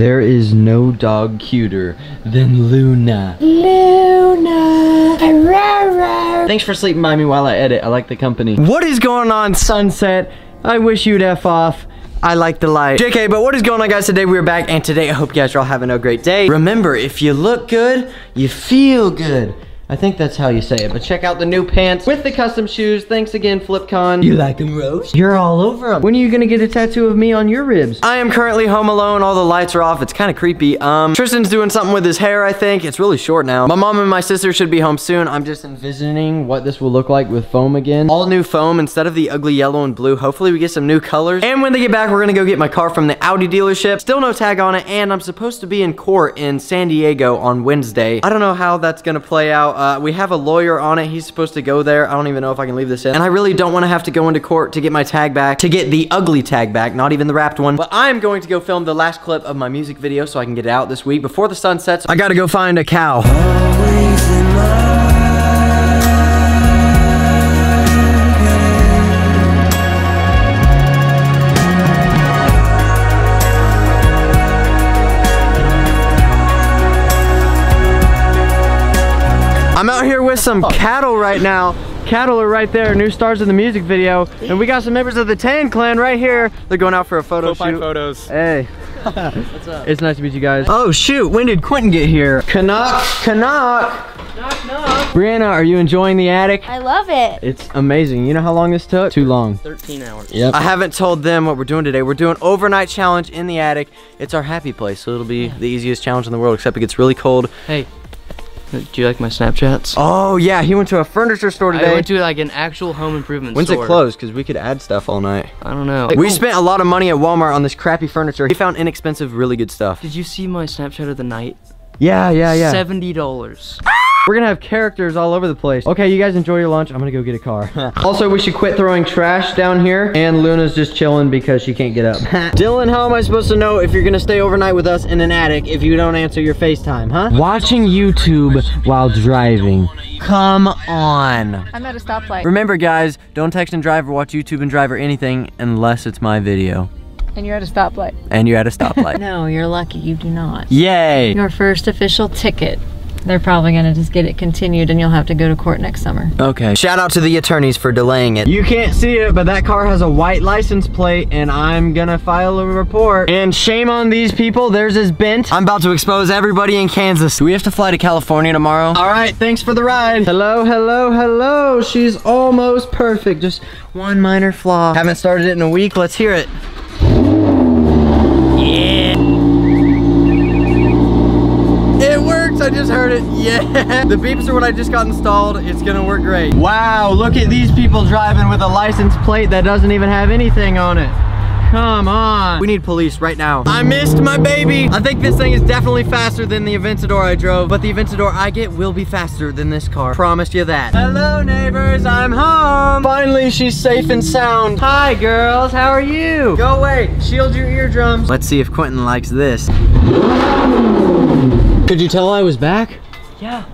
There is no dog cuter than Luna. Luna. Thanks for sleeping by me while I edit. I like the company. What is going on, Sunset? I wish you'd F off. I like the light. JK, but what is going on guys? Today we're back and today I hope you guys are all having a great day. Remember, if you look good, you feel good. I think that's how you say it, but check out the new pants with the custom shoes. Thanks again, FlipCon. You like them, Rose? You're all over them. When are you gonna get a tattoo of me on your ribs? I am currently home alone. All the lights are off. It's kind of creepy. Um, Tristan's doing something with his hair, I think. It's really short now. My mom and my sister should be home soon. I'm just envisioning what this will look like with foam again. All new foam instead of the ugly yellow and blue. Hopefully we get some new colors. And when they get back, we're gonna go get my car from the Audi dealership. Still no tag on it, and I'm supposed to be in court in San Diego on Wednesday. I don't know how that's gonna play out. Uh, we have a lawyer on it. He's supposed to go there. I don't even know if I can leave this in. And I really don't want to have to go into court to get my tag back, to get the ugly tag back, not even the wrapped one. But I'm going to go film the last clip of my music video so I can get it out this week before the sun sets. I gotta go find a cow. I'm out here with some cattle right now. Cattle are right there, new stars in the music video. And we got some members of the Tan Clan right here. They're going out for a photo Go shoot. photos. Hey. What's up? It's nice to meet you guys. Oh shoot, when did Quentin get here? Canuck, Canuck. Knock, knock. Brianna, are you enjoying the attic? I love it. It's amazing. You know how long this took? Too long. 13 hours. Yep. I haven't told them what we're doing today. We're doing overnight challenge in the attic. It's our happy place, so it'll be the easiest challenge in the world, except it gets really cold. Hey, do you like my Snapchats? Oh yeah, he went to a furniture store today. I went to like an actual home improvement When's store. it closed? Because we could add stuff all night. I don't know. We oh. spent a lot of money at Walmart on this crappy furniture. He found inexpensive, really good stuff. Did you see my Snapchat of the night? Yeah, yeah, yeah. Seventy dollars. Ah! We're gonna have characters all over the place. Okay, you guys enjoy your lunch. I'm gonna go get a car. also, we should quit throwing trash down here. And Luna's just chilling because she can't get up. Dylan, how am I supposed to know if you're gonna stay overnight with us in an attic if you don't answer your FaceTime, huh? Watching YouTube while driving. Come on. I'm at a stoplight. Remember, guys, don't text and drive or watch YouTube and drive or anything unless it's my video. And you're at a stoplight. And you're at a stoplight. No, you're lucky you do not. Yay! Your first official ticket. They're probably gonna just get it continued and you'll have to go to court next summer. Okay. Shout out to the attorneys for delaying it. You can't see it, but that car has a white license plate and I'm gonna file a report. And shame on these people, theirs is bent. I'm about to expose everybody in Kansas. Do we have to fly to California tomorrow? All right, thanks for the ride. Hello, hello, hello. She's almost perfect. Just one minor flaw. Haven't started it in a week. Let's hear it. Yeah. It works, I just heard it. Yeah. The beeps are what I just got installed. It's gonna work great. Wow, look at these people driving with a license plate that doesn't even have anything on it. Come on. We need police right now. I missed my baby. I think this thing is definitely faster than the Aventador I drove, but the Aventador I get will be faster than this car. Promise you that. Hello, neighbors. I'm home. Finally, she's safe and sound. Hi, girls. How are you? Go away. Shield your eardrums. Let's see if Quentin likes this. Could you tell I was back? Yeah.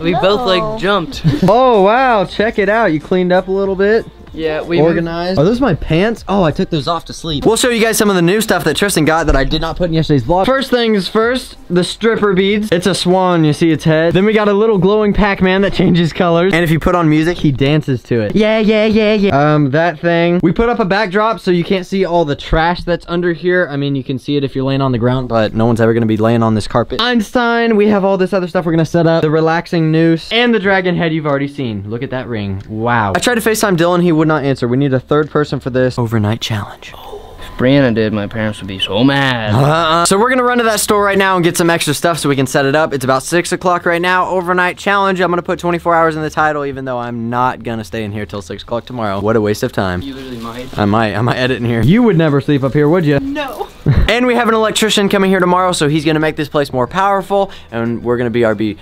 we both like jumped. oh, wow. Check it out. You cleaned up a little bit. Yeah, we organized. Are those my pants? Oh, I took those off to sleep. We'll show you guys some of the new stuff that Tristan got that I did not put in yesterday's vlog. First things first, the stripper beads. It's a swan, you see its head. Then we got a little glowing Pac-Man that changes colors. And if you put on music, he dances to it. Yeah, yeah, yeah, yeah. Um, that thing. We put up a backdrop so you can't see all the trash that's under here. I mean, you can see it if you're laying on the ground, but no one's ever gonna be laying on this carpet. Einstein, we have all this other stuff we're gonna set up. The relaxing noose and the dragon head you've already seen. Look at that ring. Wow. I tried to FaceTime Dylan, he would not answer. We need a third person for this overnight challenge. If Brianna did, my parents would be so mad. Uh, so we're gonna run to that store right now and get some extra stuff so we can set it up. It's about six o'clock right now. Overnight challenge. I'm gonna put 24 hours in the title, even though I'm not gonna stay in here till six o'clock tomorrow. What a waste of time. You literally might. I might. I might edit in here. You would never sleep up here, would you? No. and we have an electrician coming here tomorrow, so he's gonna make this place more powerful, and we're gonna be our be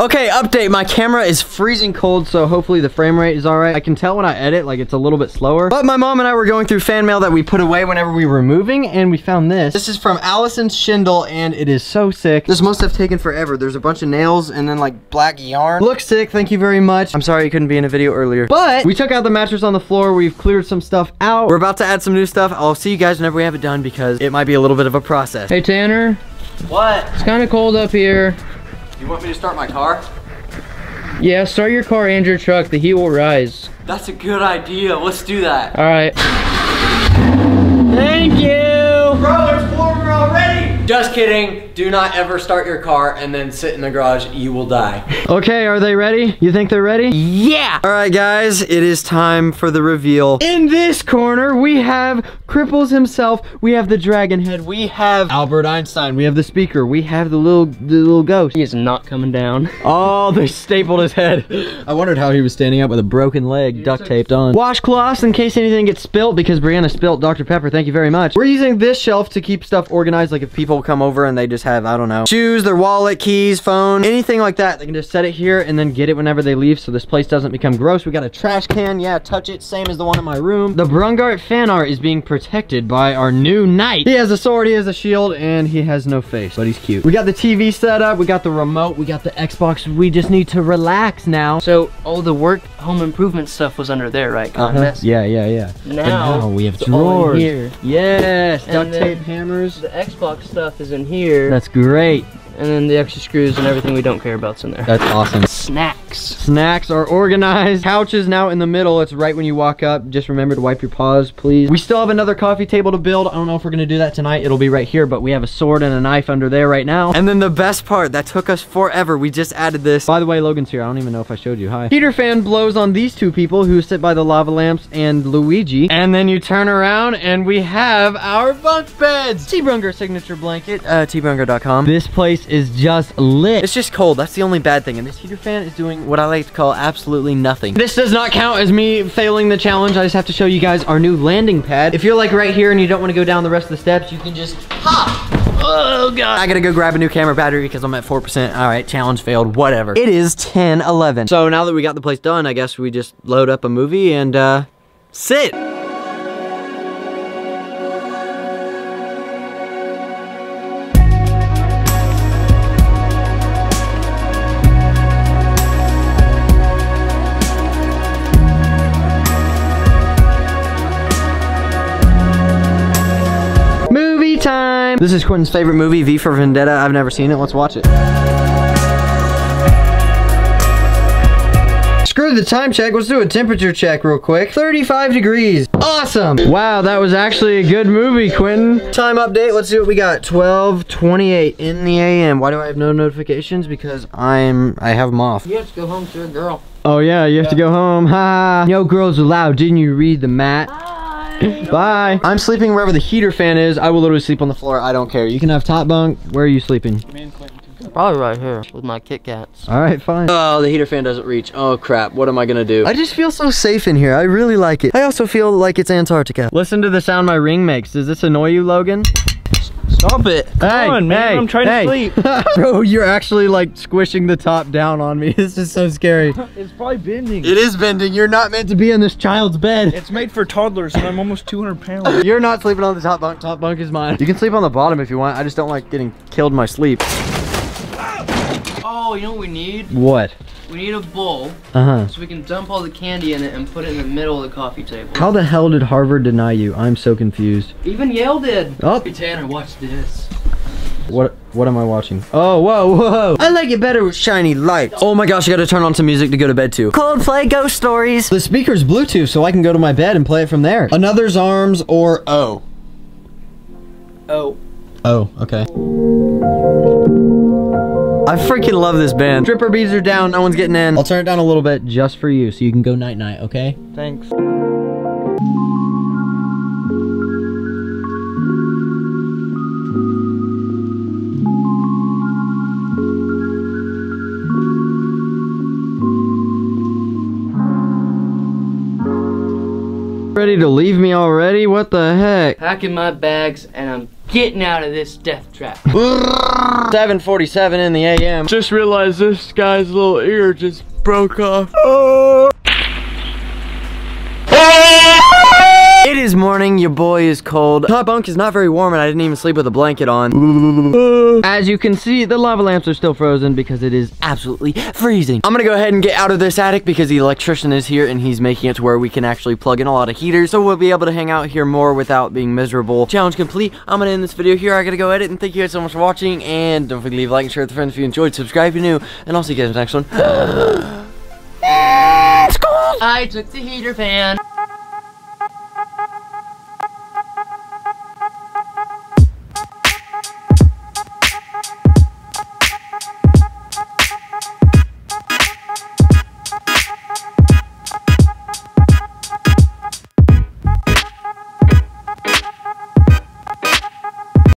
Okay, update. My camera is freezing cold, so hopefully the frame rate is all right. I can tell when I edit, like it's a little bit slower. But my mom and I were going through fan mail that we put away whenever we were moving, and we found this. This is from Allison Schindel, and it is so sick. This must have taken forever. There's a bunch of nails and then like black yarn. Looks sick. Thank you very much. I'm sorry you couldn't be in a video earlier. But we took out the mattress on the floor. We've cleared some stuff out. We're about to add some new stuff. I'll see you guys whenever we have it done because it might be a little bit of a process. Hey Tanner, What? it's kind of cold up here. You want me to start my car? Yeah, start your car and your truck. The heat will rise. That's a good idea. Let's do that. All right. Thank you. Bro, it's warmer already. Just kidding. Do not ever start your car and then sit in the garage. You will die. Okay, are they ready? You think they're ready? Yeah. All right, guys, it is time for the reveal. In this corner, we have Cripples himself. We have the dragon head. We have Albert Einstein. We have the speaker. We have the little the little ghost. He is not coming down. Oh, they stapled his head. I wondered how he was standing up with a broken leg duct taped on. Washcloths in case anything gets spilt because Brianna spilt Dr. Pepper. Thank you very much. We're using this shelf to keep stuff organized. Like if people come over and they just have, I don't know, shoes, their wallet, keys, phone, anything like that. They can just set it here and then get it whenever they leave so this place doesn't become gross. We got a trash can. Yeah, touch it. Same as the one in my room. The Braungardt fan art is being protected by our new knight. He has a sword, he has a shield, and he has no face, but he's cute. We got the TV set up. We got the remote. We got the Xbox. We just need to relax now. So all the work, home improvement stuff was under there, right? Mess. Uh-huh. Yeah, yeah, yeah. Now, now we have it's all in drawers. here. Yes, duct tape hammers. The Xbox stuff is in here, That's great. And then the extra screws and everything we don't care about's in there. That's awesome. Snacks. Snacks are organized. Couch is now in the middle. It's right when you walk up. Just remember to wipe your paws, please. We still have another coffee table to build. I don't know if we're gonna do that tonight. It'll be right here, but we have a sword and a knife under there right now. And then the best part, that took us forever. We just added this. By the way, Logan's here. I don't even know if I showed you. Hi. Heater fan blows on these two people who sit by the lava lamps and Luigi. And then you turn around and we have our bunk beds. T-Braungardt signature blanket, uh, tbraungardt.com. This place is just lit. It's just cold. That's the only bad thing. And this heater fan is doing what I like to call absolutely nothing. This does not count as me failing the challenge. I just have to show you guys our new landing pad. If you're like right here and you don't want to go down the rest of the steps, you can just hop. Oh god. I gotta go grab a new camera battery because I'm at 4%. All right, challenge failed, whatever. It is 10, 11. So now that we got the place done, I guess we just load up a movie and uh, sit. This is Quentin's favorite movie, V for Vendetta. I've never seen it. Let's watch it. Screw the time check. Let's do a temperature check real quick. 35 degrees. Awesome. Wow, that was actually a good movie, Quentin. Time update. Let's see what we got. 12:28 in the AM. Why do I have no notifications? Because I'm I have them off. You have to go home to a girl. Oh yeah, you have to go home. Ha! No girls allowed. Didn't you read the mat? Bye. I'm sleeping wherever the heater fan is. I will literally sleep on the floor. I don't care. You can have top bunk. Where are you sleeping? Probably right here with my Kit Kats. All right, fine. Oh, the heater fan doesn't reach. Oh crap. What am I gonna do? I just feel so safe in here. I really like it. I also feel like it's Antarctica. Listen to the sound my ring makes. Does this annoy you, Logan? Stop it. Hey, on, man. hey, I'm trying to sleep. Bro, you're actually like squishing the top down on me. This is so scary. It's probably bending. It is bending. You're not meant to be in this child's bed. It's made for toddlers, and I'm almost 200 pounds. You're not sleeping on the top bunk. Top bunk is mine. You can sleep on the bottom if you want. I just don't like getting killed in my sleep. Oh, you know what we need? What? We need a bowl Uh-huh. so we can dump all the candy in it and put it in the middle of the coffee table. How the hell did Harvard deny you? I'm so confused. Even Yale did. Oh. Hey Tanner, watch this. What what am I watching? Oh, whoa, whoa. I like it better with shiny lights. Oh my gosh, I gotta turn on some music to go to bed to. Coldplay Ghost Stories. The speaker's Bluetooth, so I can go to my bed and play it from there. Another's Arms or Oh. Oh. Oh, okay. I freaking love this band. Stripper beads are down, no one's getting in. I'll turn it down a little bit just for you so you can go night night, okay? Thanks. Ready to leave me already? What the heck? Packing my bags and I'm getting out of this death trap. 7:47 in the a.m. Just realized this guy's little ear just broke off. It is morning, your boy is cold. My bunk is not very warm and I didn't even sleep with a blanket on. As you can see, the lava lamps are still frozen because it is absolutely freezing. I'm gonna go ahead and get out of this attic because the electrician is here and he's making it to where we can actually plug in a lot of heaters. So we'll be able to hang out here more without being miserable. Challenge complete. I'm gonna end this video here. I gotta go edit and thank you guys so much for watching. And don't forget to leave a like and share with your friends if you enjoyed. Subscribe if you're new. And I'll see you guys in the next one. I took the heater fan.